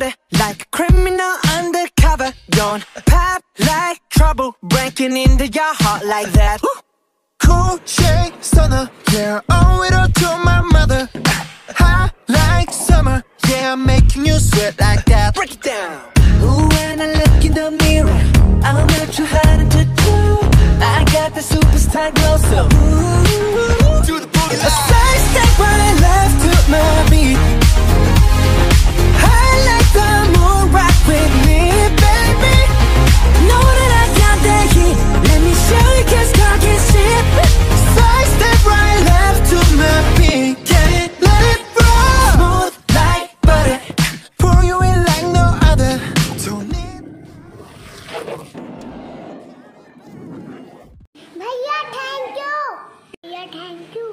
Like like a criminal undercover. Don't pop like trouble, breaking into your heart like that. Cool shade stunner, yeah, owe it all to my mother. Hot like summer, yeah, I'm making you sweat like that. Break it down. Ooh, when I look in the mirror, I'm not too hard to do. I got the superstar glow, so ooh. भैया thank you भैया thank you